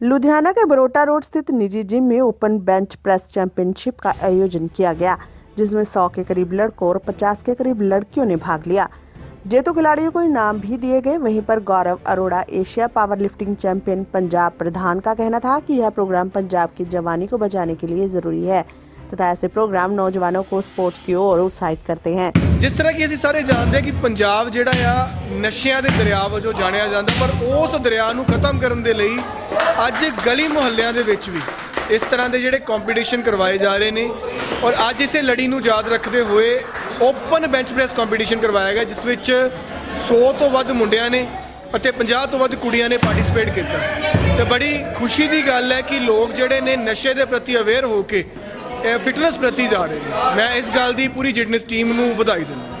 लुधियाना के बरोटा रोड स्थित निजी जिम में ओपन बेंच प्रेस चैंपियनशिप का आयोजन किया गया जिसमें 100 के करीब लड़कों और 50 के करीब लड़कियों ने भाग लिया जेतु खिलाड़ियों को इनाम भी दिए गए वहीं पर Gaurav Arora Asia powerlifting champion Punjab प्रधान का कहना था कि यह प्रोग्राम पंजाब की जवानी को बचाने के लिए जरूरी है तथा ऐसे प्रोग्राम नौजवानों को स्पोर्ट्स की ओर उत्साहित करते हैं ਜਿਸ ਤਰ੍ਹਾਂ ਕਿ ਅਸੀਂ ਸਾਰੇ ਜਾਣਦੇ ਹਾਂ ਕਿ ਪੰਜਾਬ ਜਿਹੜਾ ਆ ਨਸ਼ਿਆਂ ਦੇ ਦਰਿਆ ਵਜੋਂ ਜਾਣਿਆ ਜਾਂਦਾ ਪਰ ਉਸ ਦਰਿਆ ਨੂੰ ਖਤਮ ਕਰਨ ਦੇ ਲਈ ਅੱਜ ਗਲੀ ਮੁਹੱਲਿਆਂ ਦੇ ਵਿੱਚ ਵੀ ਇਸ ਤਰ੍ਹਾਂ ਦੇ ਜਿਹੜੇ ਕੰਪੀਟੀਸ਼ਨ ਕਰਵਾਏ ਜਾ ਰਹੇ ਨੇ ਔਰ ਅੱਜ ਇਸੇ ਲੜੀ ਨੂੰ ਯਾਦ ਰੱਖਦੇ ਹੋਏ ਓਪਨ ਬੈਂਚ ਪ੍ਰੈਸ ਕੰਪੀਟੀਸ਼ਨ ਕਰਵਾਇਆ ਗਿਆ, ਜਿਸ ਵਿੱਚ 100 ਤੋਂ ਵੱਧ ਮੁੰਡਿਆਂ ਨੇ ਅਤੇ 50 ਤੋਂ ਵੱਧ ਕੁੜੀਆਂ ਨੇ ਪਾਰਟਿਸਿਪੇਟ ਕੀਤਾ। ਤੇ ਬੜੀ ਖੁਸ਼ੀ ਦੀ ਗੱਲ ਹੈ ਕਿ ਲੋਕ ਜਿਹੜੇ ਨੇ ਨਸ਼ੇ ਦੇ ਪ੍ਰਤੀ ਅਵੇਅਰ ਹੋ ਕੇ ਫਿਟਨੈਸ ਪ੍ਰਤੀ ਜਾ ਰਹੇ ਨੇ। ਮੈਂ ਇਸ ਗੱਲ ਦੀ ਪੂਰੀ ਜਿਟਨੈਸ ਟੀਮ ਨੂੰ ਵਧਾਈ ਦਿੰਦਾ